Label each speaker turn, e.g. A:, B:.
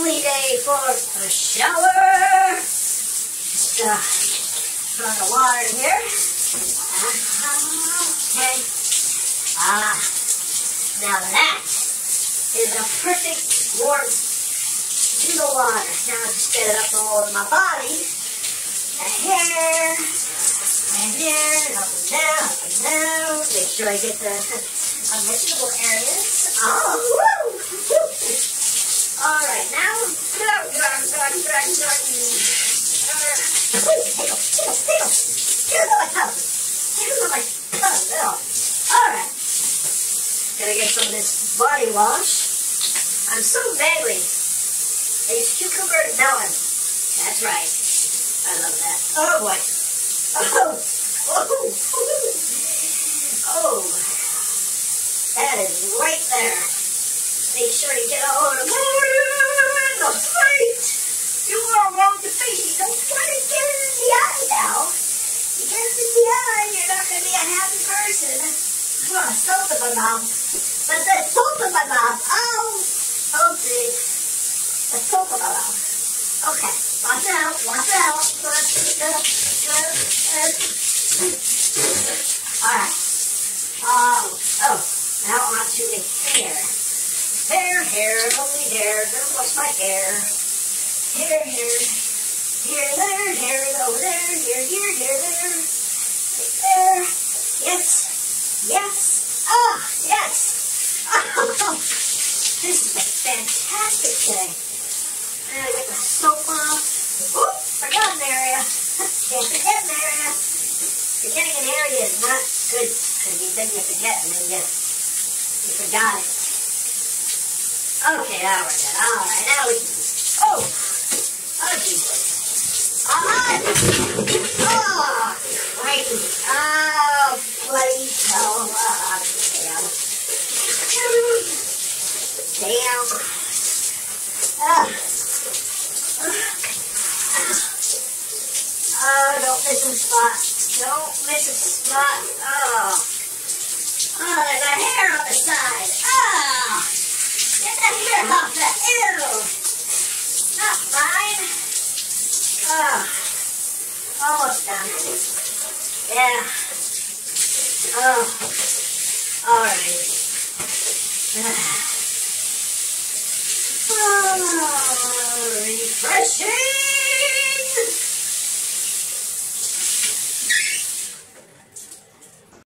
A: lovely day for a shower. Just uh, on the water here. Okay. Ah, now that is a perfect warmth to the water. Now I just get it up all over my body. And here, and here, and up and down, up and down. Make sure I get the unmentionable areas. Oh, woo. All right, now, go, go, go, go, go, go. All right. Gonna get some of this body wash. I'm so vaguely. It's cucumber and melon. That's right. I love that. Oh boy. Oh, oh. Oh. Oh. That is right there. Make sure you get all of the fight. You are wrong to face. Don't try to get it in the eye now. You get it in the eye, you're not going to be a happy person. Oh, salt in my mouth. But the salt in my mouth. Oh. Oh, gee. The salt in my mouth. Okay. Watch out. Watch out. All right. Oh. Oh. Now on to the hair. Hair, hair, lovely hair. Gonna wash my hair. Hair, hair. Here, there, here, over there, here, here, here, there. Right. Yes. Ah, yes. Oh, this is a fantastic day. Now I get the soap off. Oop, forgot an area. Can't forget an area. Forgetting an area is not good because you then you forget and then you, you forgot it. Okay, now we're done. All right, now we can. Oh, oh, Jesus. Ah, oh, crikey. Oh, bloody hell. Ah, damn. Damn. Ah. Oh, don't miss spot. Don't miss a spot. Oh. Oh, there's a hair on the side. Oh. Get that hair off the ew. Not mine. Oh. Almost done. Yeah. Oh. All right. Ah. Oh, refreshing.